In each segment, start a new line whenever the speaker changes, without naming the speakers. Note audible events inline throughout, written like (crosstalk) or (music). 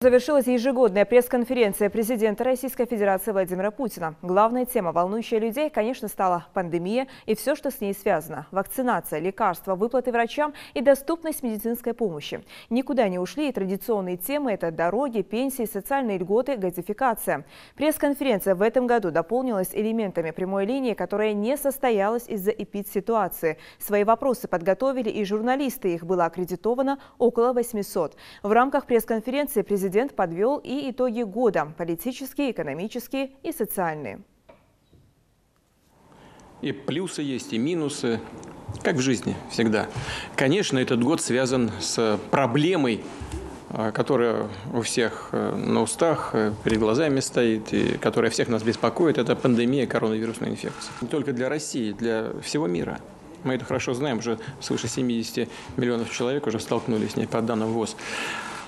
Завершилась ежегодная пресс-конференция президента Российской Федерации Владимира Путина. Главная тема, волнующая людей, конечно, стала пандемия и все, что с ней связано. Вакцинация, лекарства, выплаты врачам и доступность медицинской помощи. Никуда не ушли и традиционные темы – это дороги, пенсии, социальные льготы, газификация. Пресс-конференция в этом году дополнилась элементами прямой линии, которая не состоялась из-за эпид-ситуации. Свои вопросы подготовили и журналисты, их было аккредитовано около 800. В рамках пресс-конференции президент президент подвел и итоги года – политические, экономические и социальные.
И плюсы есть, и минусы, как в жизни всегда. Конечно, этот год связан с проблемой, а, которая у всех э, на устах, э, перед глазами стоит, и которая всех нас беспокоит, это пандемия коронавирусной инфекции. Не только для России, для всего мира. Мы это хорошо знаем, уже свыше 70 миллионов человек уже столкнулись с ней по данным ВОЗ.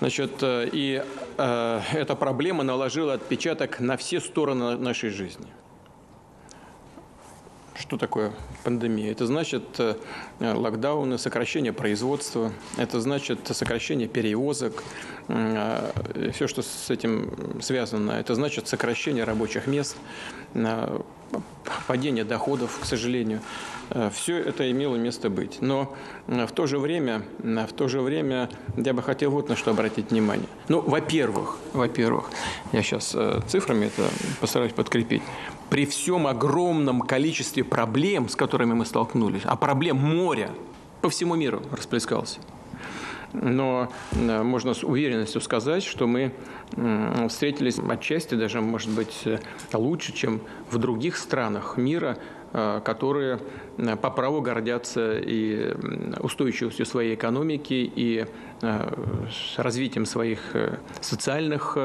Значит, э, и э, эта проблема наложила отпечаток на все стороны нашей жизни. Что такое пандемия? Это значит э, локдауны, сокращение производства, это значит сокращение перевозок, э, все, что с этим связано. Это значит сокращение рабочих мест, падение доходов, к сожалению. Э, Все это имело место быть. Но э, в то же время, э, в то же время я бы хотел вот на что обратить внимание. Ну, во-первых, во-первых, я сейчас цифрами это постараюсь подкрепить. При всем огромном количестве проблем, с которыми мы столкнулись, а проблем моря по всему миру расплескался, но можно с уверенностью сказать, что мы встретились отчасти даже, может быть, лучше, чем в других странах мира, Э, которые э, по праву гордятся и устойчивостью своей экономики, и э, развитием своих социальных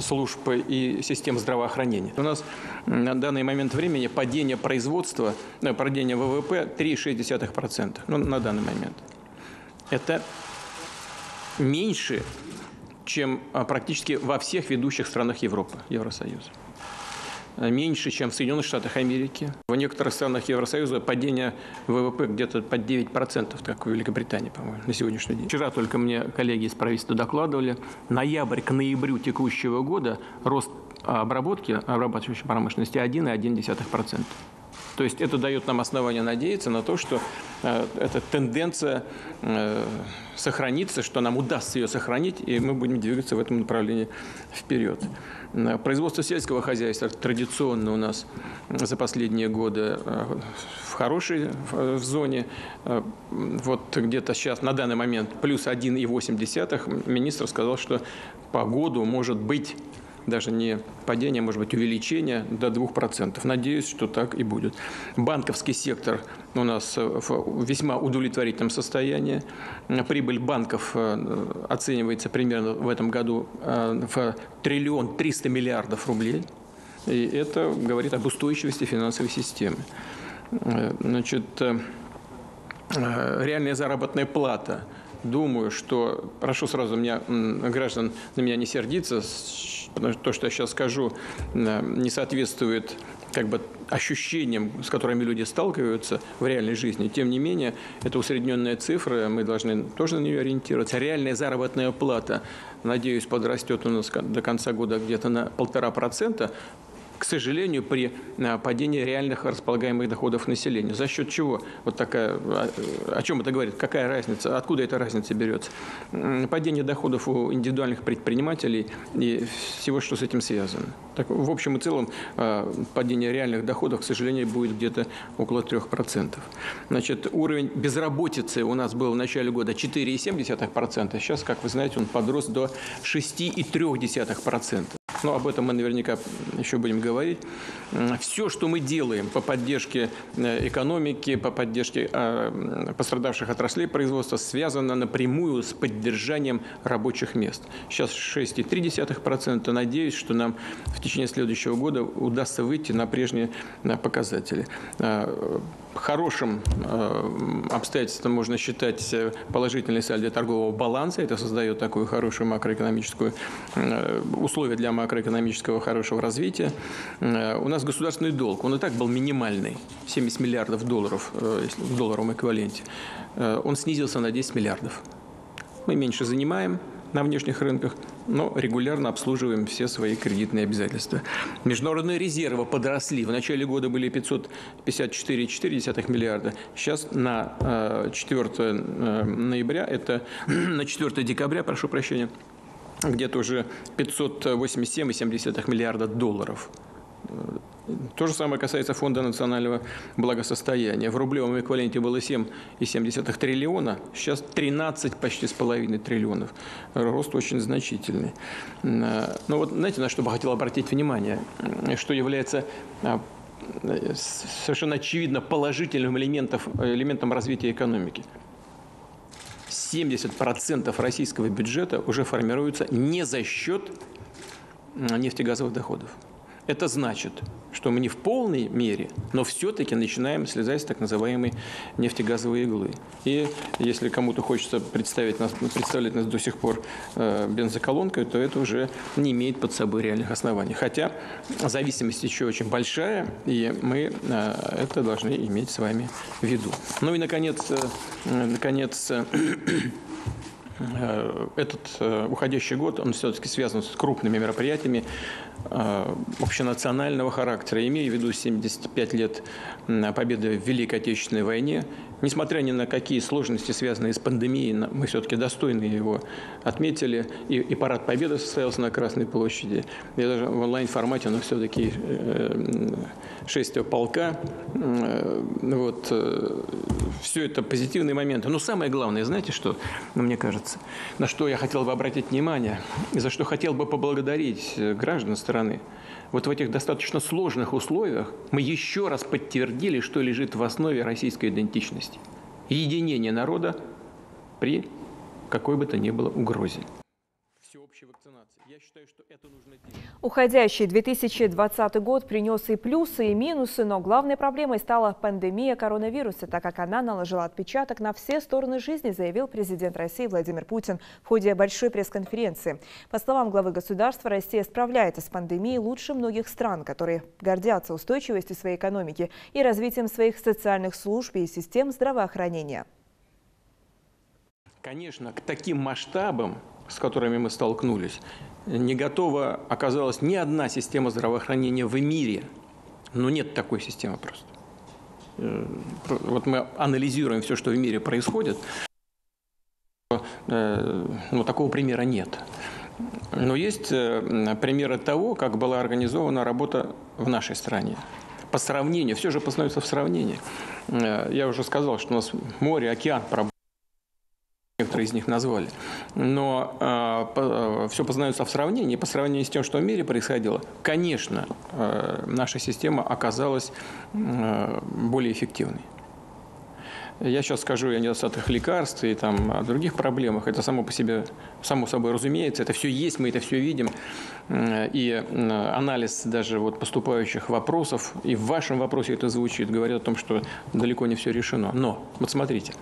служб и систем здравоохранения. У нас на данный момент времени падение производства, падение ВВП 3,6%. Ну, на данный момент. Это меньше, чем практически во всех ведущих странах Европы, Евросоюза меньше, чем в Соединенных Штатах Америки. В некоторых странах Евросоюза падение ВВП где-то под 9%, как в Великобритании, по-моему, на сегодняшний день. Вчера только мне коллеги из правительства докладывали, ноябрь к ноябрю текущего года рост обработки, обрабатывающей промышленности 1,1%. То есть это дает нам основание надеяться на то, что э, эта тенденция э, сохранится, что нам удастся ее сохранить, и мы будем двигаться в этом направлении вперед. Производство сельского хозяйства традиционно у нас за последние годы э, в хорошей зоне. Э, вот где-то сейчас на данный момент плюс 1,8. Министр сказал, что по году может быть даже не падение, а может быть увеличение до 2%. Надеюсь, что так и будет. Банковский сектор у нас в весьма удовлетворительном состоянии. Прибыль банков э, оценивается примерно в этом году э, в триллион триста миллиардов рублей. И это говорит об устойчивости финансовой системы. Э, значит, реальная заработная плата. Думаю, что, прошу сразу меня, граждан на меня не сердиться, потому что то, что я сейчас скажу, не соответствует как бы ощущениям, с которыми люди сталкиваются в реальной жизни. Тем не менее, это усредненная цифра, мы должны тоже на нее ориентироваться. Реальная заработная плата, надеюсь, подрастет у нас до конца года где-то на полтора процента к сожалению, при э, падении реальных располагаемых доходов населения. За счет чего? Вот такая, о чем это говорит? Какая разница? Откуда эта разница берется? Падение доходов у индивидуальных предпринимателей и всего, что с этим связано. Так, в общем и целом, э, падение реальных доходов, к сожалению, будет где-то около 3%. Значит, уровень безработицы у нас был в начале года 4,7%. Сейчас, как вы знаете, он подрос до 6,3% но об этом мы наверняка еще будем говорить. Все, что мы делаем по поддержке э, экономики, по поддержке а, пострадавших отраслей производства, связано напрямую с поддержанием рабочих мест. Сейчас 6,3%. Надеюсь, что нам в течение следующего года удастся выйти на прежние показатели. Хорошим э, обстоятельством можно считать э, положительный сальдо торгового баланса. Это создает такую хорошую макроэкономическую э, условие для макроэкономического хорошего развития. У нас государственный долг, он и так был минимальный, 70 миллиардов долларов в долларовом эквиваленте. Он снизился на 10 миллиардов. Мы меньше занимаем, на внешних рынках, но регулярно обслуживаем все свои кредитные обязательства. Международные резервы подросли. В начале года были 554,4 миллиарда. Сейчас на 4 э, ноября, это (clears throat) на 4 декабря, прошу прощения, где-то уже 587,7 миллиарда долларов. То же самое касается Фонда национального благосостояния. В рублевом эквиваленте было 7,7 триллиона, сейчас 13 почти с половиной триллионов. Рост очень значительный. Ну вот знаете, на что бы хотел обратить внимание, что является а, совершенно очевидно положительным элементом, элементом развития экономики. 70% российского бюджета уже формируется не за счет нефтегазовых доходов. Это значит, что мы не в полной мере, но все-таки начинаем слезать с так называемой нефтегазовой иглы. И если кому-то хочется представить нас, представлять нас до сих пор э, бензоколонкой, то это уже не имеет под собой реальных оснований. Хотя зависимость еще очень большая, и мы э, это должны иметь с вами в виду. Ну и, наконец, э, наконец этот уходящий год, он все-таки связан с крупными мероприятиями общенационального характера. Имея в виду 75 лет победы в Великой Отечественной войне, несмотря ни на какие сложности, связанные с пандемией, мы все-таки достойно его отметили. И, и парад Победы состоялся на Красной площади. И даже в онлайн-формате, но все-таки шествие полка. Вот. Все это позитивные моменты. Но самое главное, знаете что, ну, мне кажется, кажется. На что я хотел бы обратить внимание и за что хотел бы поблагодарить э, граждан страны. Вот в этих достаточно сложных условиях мы еще раз подтвердили, что лежит в основе российской идентичности. Единение народа при какой бы то ни было угрозе
всеобщей вакцинации. Я считаю, что это нужно делать. Уходящий 2020 год принес и плюсы, и минусы, но главной проблемой стала пандемия коронавируса, так как она наложила отпечаток на все стороны жизни, заявил президент России Владимир Путин в ходе большой пресс-конференции. По словам главы государства, Россия справляется с пандемией лучше многих стран, которые гордятся устойчивостью своей экономики и развитием своих социальных служб и систем здравоохранения.
Конечно, к таким масштабам с которыми мы столкнулись, не готова оказалась ни одна система здравоохранения в мире. Но нет такой системы просто. Э, вот мы анализируем все, что в мире происходит, э, но такого примера нет. Но есть э, примеры того, как была организована работа в нашей стране. По сравнению, все же познается в сравнении. Я уже сказал, что у нас море, океан проблем некоторые из них назвали. Но э, по, все познается в сравнении. По сравнению с тем, что в мире происходило, конечно, э, наша система оказалась э, более эффективной. Я сейчас скажу о недостатках лекарств и там, о других проблемах. Это само по себе, само собой разумеется. Это все есть, мы это все видим. И анализ даже вот поступающих вопросов, и в вашем вопросе это звучит, говорит о том, что далеко не все решено. Но, вот смотрите,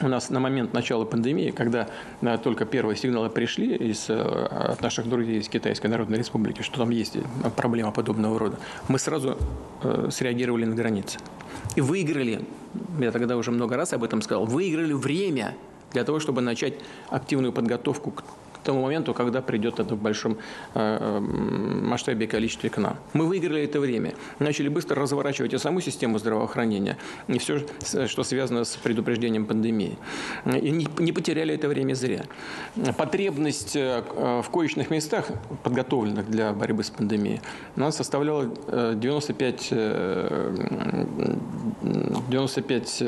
у нас на момент начала пандемии, когда э, только первые сигналы пришли из, э, от наших друзей из Китайской Народной Республики, что там есть э, проблема подобного рода, мы сразу среагировали на границе. И выиграли, я тогда уже много раз об этом сказал, выиграли время для того, чтобы начать активную подготовку к тому моменту, когда придет это в большом э, масштабе и количестве к нам. Мы выиграли это время. Начали быстро разворачивать и саму систему здравоохранения, и все, что связано с предупреждением пандемии. И не, потеряли это время зря. Потребность э, в коечных местах, подготовленных для борьбы с пандемией, у нас составляла 95, 95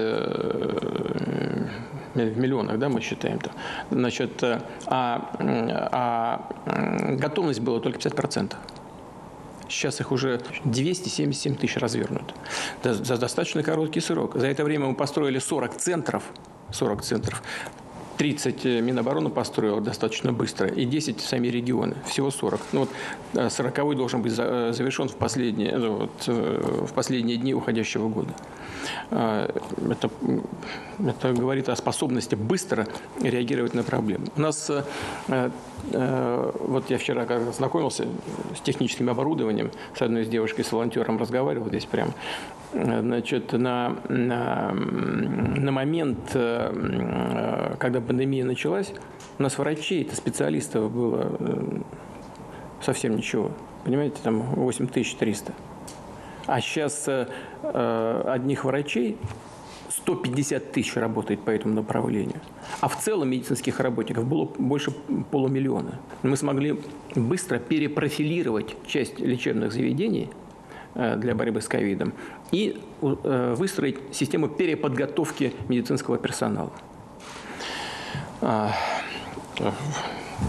в миллионах, да, мы считаем то. Значит, э, а, а готовность была только 50%. Сейчас их уже 277 тысяч развернуто. За достаточно короткий срок. За это время мы построили 40 центров, 40 центров 30 э, Минобороны построила достаточно быстро, и 10 сами регионы, всего 40. Ну, вот 40 э, должен быть э, завершен в последние, вот, в последние дни уходящего года. Это, это говорит о способности быстро реагировать на проблемы. У нас Э, вот я вчера как знакомился с техническим оборудованием, с одной из девушкой, с волонтером разговаривал здесь прямо. Э, значит, на, на, на момент, э, когда пандемия началась, у нас врачей, это специалистов было совсем ничего. Понимаете, там 8300. А сейчас одних врачей 150 тысяч работает по этому направлению. А в целом медицинских работников было больше полумиллиона. Мы смогли быстро перепрофилировать часть лечебных заведений э, для борьбы с ковидом и э, выстроить систему переподготовки медицинского персонала. А,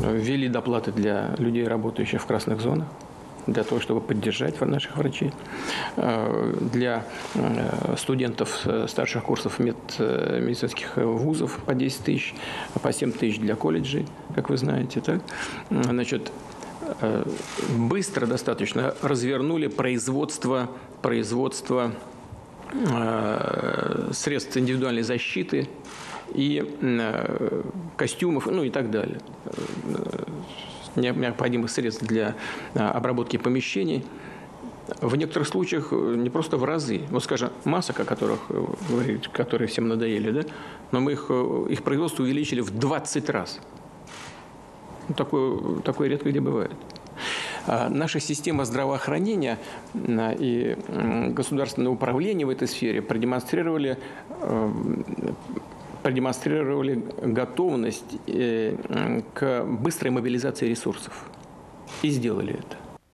ввели доплаты для людей, работающих в красных зонах для того, чтобы поддержать наших врачей, э, для э, студентов э, старших курсов мед, медицинских вузов по 10 тысяч, по 7 тысяч для колледжей, как вы знаете. Так? Значит, быстро достаточно развернули производство, производство средств индивидуальной защиты и костюмов, ну и так далее необходимых средств для а, обработки помещений. В некоторых случаях э, не просто в разы. Вот, скажем, масок, о которых э, которые всем надоели, да? но мы их, э, их производство увеличили в 20 раз. Ну, такое, такое редко где бывает. А наша система здравоохранения и государственное управление в этой сфере продемонстрировали продемонстрировали готовность э, к быстрой мобилизации ресурсов. И сделали это.